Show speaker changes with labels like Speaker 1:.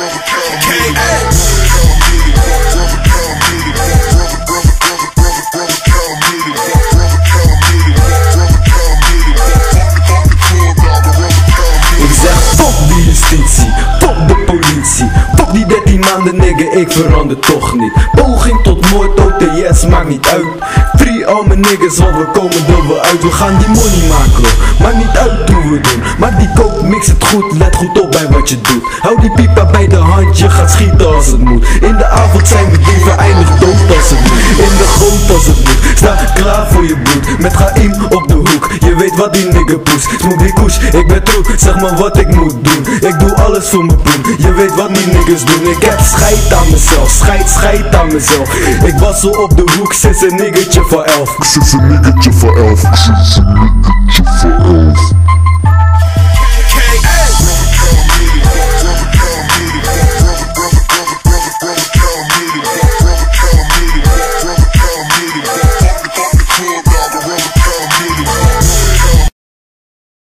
Speaker 1: Ik zeg fuck die justitie, fuck de politie. Fuck die 13 maanden nigga, ik verander toch niet. Poging tot moord, OTS, maakt niet uit. Free al mijn niggas, want we komen er wel uit. We gaan die money maken, maakt niet uit hoe we doen Mix het goed, let goed op bij wat je doet. Hou die pipa bij de hand, je gaat schieten als het moet. In de avond zijn we dieven, eindig dood als het moet. In de goot als het moet, sta klaar voor je bloed. Met Gaim op de hoek, je weet wat die nigga poes. Smoke die koes, ik ben true, zeg maar wat ik moet doen. Ik doe alles voor mijn poen, je weet wat die niggas doen. Ik heb scheid aan mezelf, scheid, scheid aan mezelf. Ik was zo op de hoek. Sinds een niggertje van elf.
Speaker 2: Sinds een niggertje van elf. Een niggertje